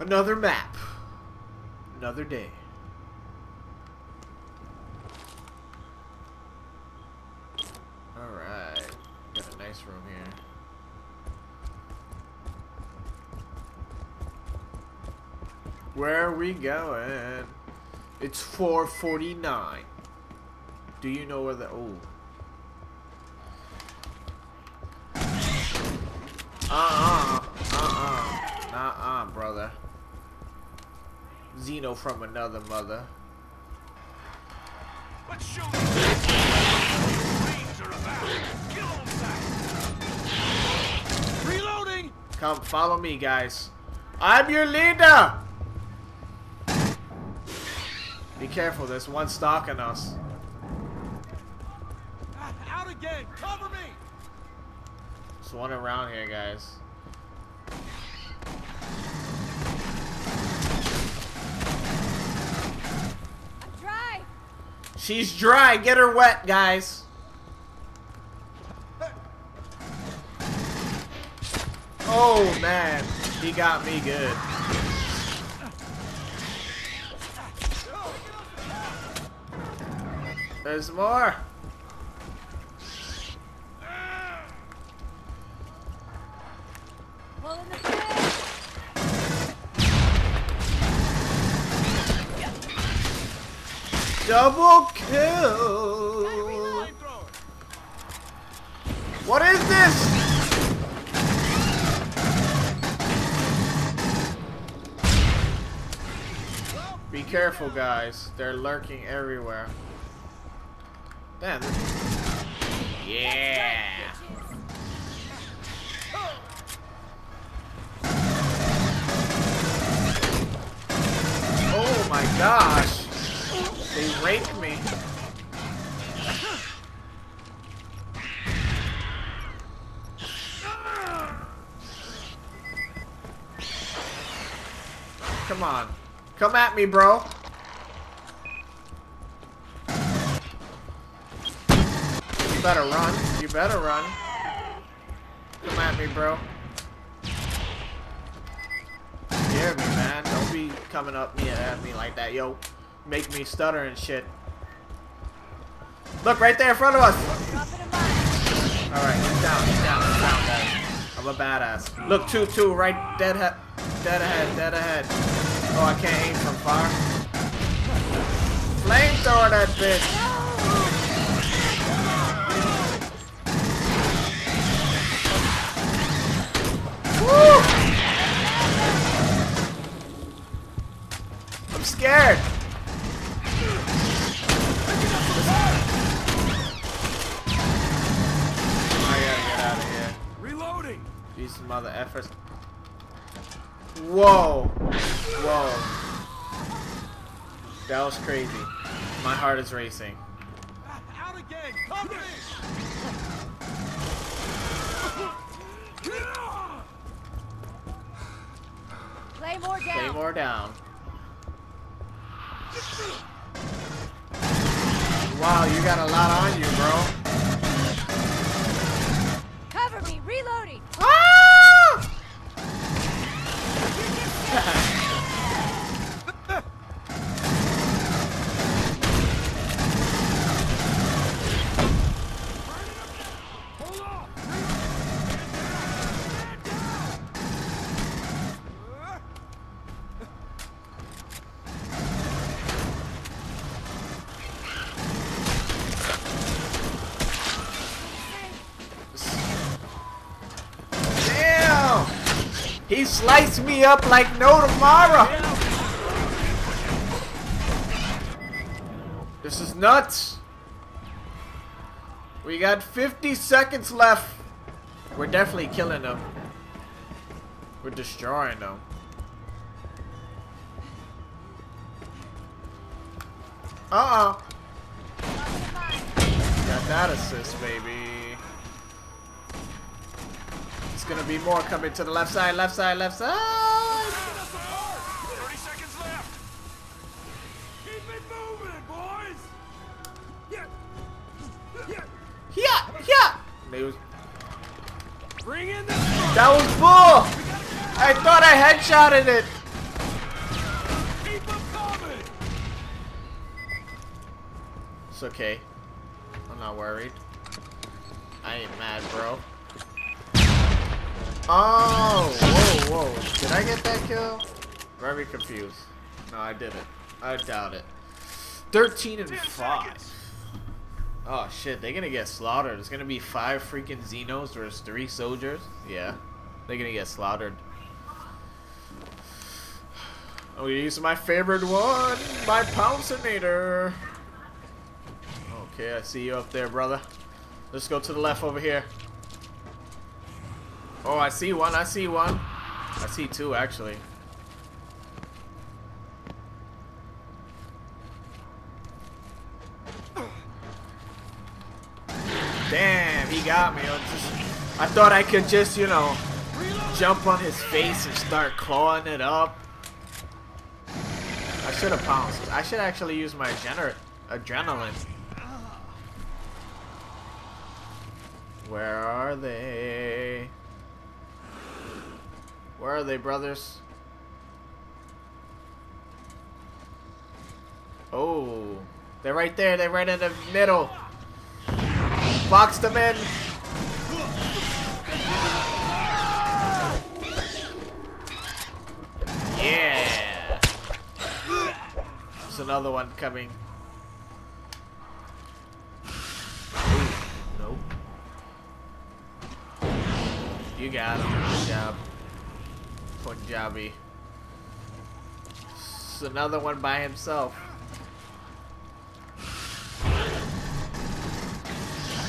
Another map. Another day. Alright. Got a nice room here. Where are we going? It's 449. Do you know where the... Oh. Uh-uh. Uh-uh. Uh-uh, brother. Xeno from another mother. Let's show them brains are about. Kill 'em fast. Reloading. Come, follow me, guys. I'm your leader! Be careful, there's one stalking us. Out again. Cover me. There's one around here, guys. She's dry, get her wet, guys. Oh, man. He got me good. There's more. Double kill. What is this? Be careful, guys. They're lurking everywhere. Damn. Yeah. Oh my gosh. They raped me. Come on. Come at me, bro. You better run. You better run. Come at me, bro. Scare me, man. Don't be coming up me at me like that, yo. Make me stutter and shit. Look, right there in front of us. Alright, he's down, he's down, he's down, guys. I'm a badass. Look, 2 2, right dead, he dead ahead, dead ahead. Oh, I can't aim from far. Flamethrower that bitch. These mother effers. Whoa. Whoa. That was crazy. My heart is racing. Out again. Cover me. Claymore down. Claymore down. Wow, you got a lot on you, bro. Cover me. Reloading. Ah! Hold on. Damn! He sliced me up like no tomorrow. This is nuts. We got 50 seconds left. We're definitely killing them. We're destroying them. Uh-oh. Got that assist, baby gonna be more coming to the left side, left side, left side. Yeah, yeah, Was... Bring in the. That was bull. I thought I headshotted it. It's okay. I'm not worried. I ain't mad, bro. Oh, whoa, whoa. Did I get that kill? Very confused. No, I didn't. I doubt it. 13 and 5. Oh shit, they're gonna get slaughtered. It's gonna be five freaking Xenos versus three soldiers. Yeah, they're gonna get slaughtered. Oh, use my favorite one, my Pouncinator. Okay, I see you up there, brother. Let's go to the left over here. Oh, I see one. I see one. I see two, actually. Damn, he got me. I, just, I thought I could just, you know, jump on his face and start clawing it up. I should have pounced. I should actually use my adrenaline. Where are they? Where are they, brothers? Oh, they're right there. They're right in the middle. Box them in. Yeah. There's another one coming. Ooh, nope. You got him. Good It's another one by himself.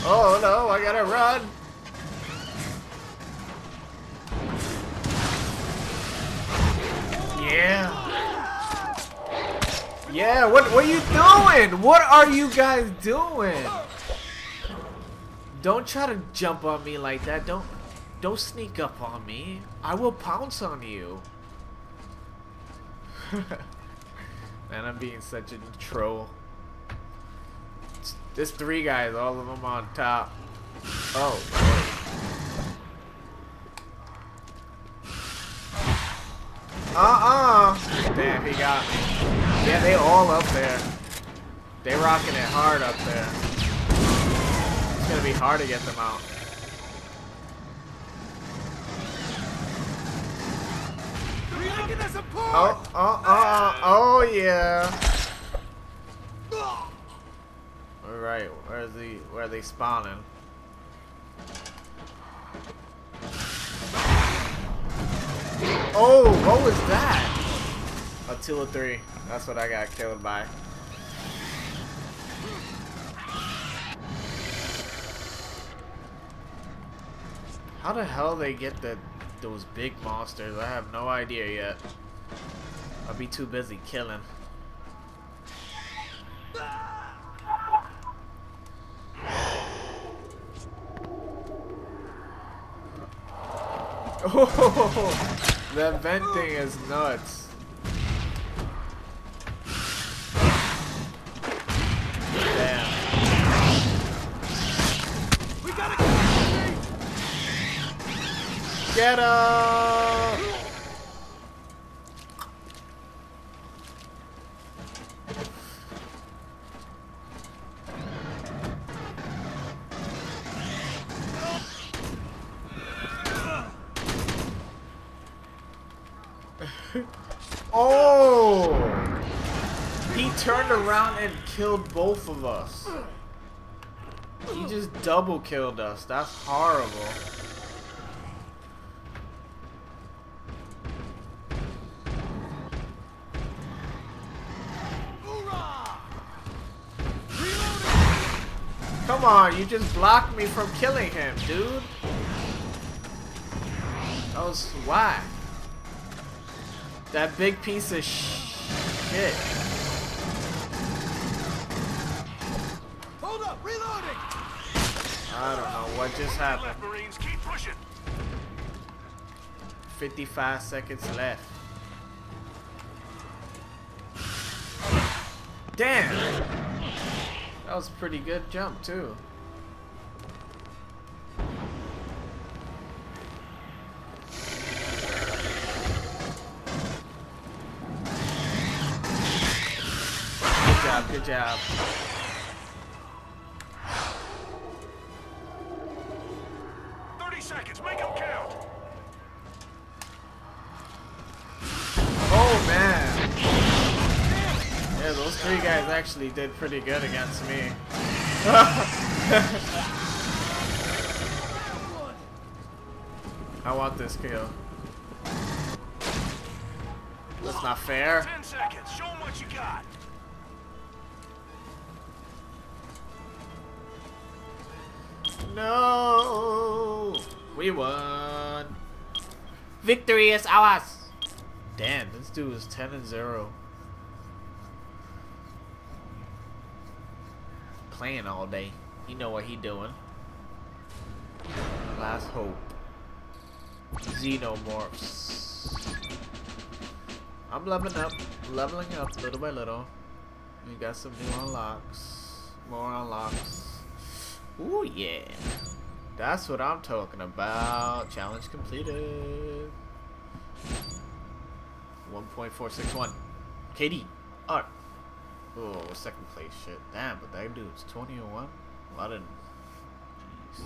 Oh no, I gotta run. Yeah. Yeah, what what are you doing? What are you guys doing? Don't try to jump on me like that. Don't don't sneak up on me. I will pounce on you. Man, I'm being such a troll. There's three guys, all of them on top. Oh. Uh-uh. Damn, he got me. Yeah, they all up there. They rocking it hard up there. It's gonna be hard to get them out. Oh, oh, oh, oh, oh, yeah. Alright, where's the where are they spawning? Oh, what was that? A two or 3. That's what I got killed by. How the hell they get the those big monsters? I have no idea yet. I'll be too busy killing. Oh, that venting is nuts. Get him! oh! He turned around and killed both of us. He just double killed us. That's horrible. Come on, you just blocked me from killing him, dude. That was whack. That big piece of sh shit. Hold up, reloading. I don't know what just happened. Marines, keep pushing. 55 seconds left. Damn! That was a pretty good jump, too. Good job, good job. Actually did pretty good against me. I want this kill. That's not fair. Ten seconds. Show them what you got. No! We won! Victory is ours! Damn, this dude is 10 and 0. Playing all day. You know what he doing. Last hope. Xenomorphs. I'm leveling up, leveling up little by little. We got some new unlocks. More unlocks. Ooh yeah. That's what I'm talking about. Challenge completed. 1.461. KD. Art. Oh, second place shit. Damn, but that dude's 20 and 1. A lot of. Jeez.